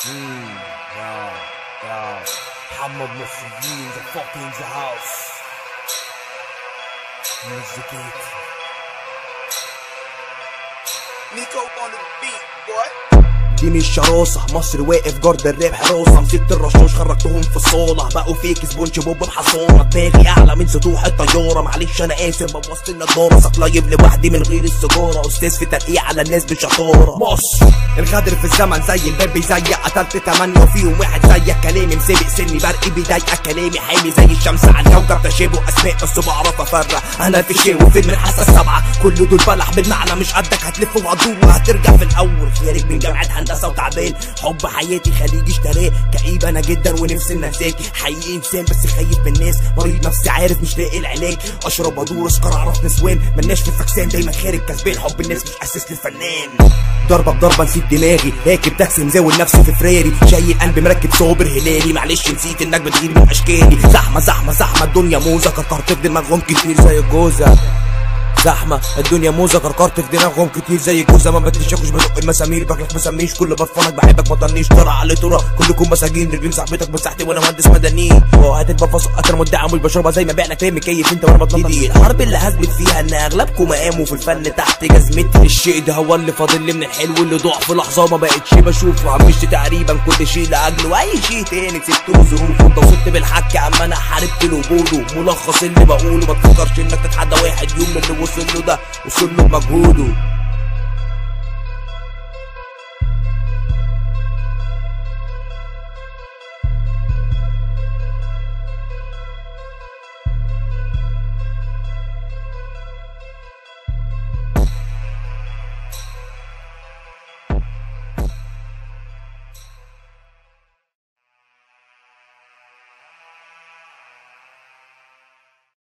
Mm, yo, yo. Hammer Mussolini, the fucking the house. Music it. Nico on the beat, boy. دي مش شراسة مصر واقف جرد الراب حراسة مسكت الرشاش خرجتهم في الصالة. بقوا فيك سبونج بوب بحصانة. دماغي أعلى من سطوح الطيارة. معلش أنا آسف بوظت النضارة. سطلايب لوحدي من غير السيجارة. أستاذ في ترقيع على الناس بشطارة. مصر الغدر في الزمن زي الباب بيزيق. قتلت تمانية وفيهم واحد زيك. كلامي مسابق سني برقي بيضايقك كلامي حامي زي الشمس على الكوكب. تشابه أسماء بس بعرف أفرق. أنا في شيء وفيلم الحاسة السبعة كل دول بلح بالمعنى مش قدك. هتلف وهتدور وهترجع في الأول. خارج من جامعة هندسة وتعبان حب حياتي خليجي اشتراه. كئيب أنا جدا ونفسي نساكي حقيقي إنسان بس خايف من الناس. مريض نفسي عارف مش لاقي العلاج. أشرب أدور أسكر أعرف نسوان. ملناش في الفكسان دايما خارج كسبان. حب الناس مش أساس للفنان. ضربة بضربة نسيب دماغي. راكب تاكسي مزاول نفسي في فراري. شايل قلبي مركب صابر هلالي. معلش نسيت إنك بتغير من أشكالي. زحمة زحمة زحمة. الدنيا موزة. كترت في دماغهم كتير. زي الجوزة. زحمة. الدنيا موزة كركرت في دماغهم كتير زي الجوزة ما بتشكش بدق المسامير باكلك مسميش كل برفانك بحبك ما تطنيش طلع على ترى كلكم مساجين. رجلين صاحبتك مساحتي وأنا مهندس مدني. وقت البفص أنا مدعي مش بشربها زي ما بعنا فاهم مكيف أنت وأنا بتنطط الحرب اللي هثبت فيها إن أغلبكم مقاموا في الفن تحت جزمتي. الشيء ده هو اللي فاضل لي من الحلو اللي ضاع في لحظة ما بقتش بشوفه. عمشت تقريبا كل شيء لأجله. واي شيء تاني سبته ظروف وانت وصلت بالحك اما أنا حاربت الوجود. ملخص اللي بقوله ما تفكرش إنك تتحدى واحد يوم من اللي وصل له ده وصل له بمجهوده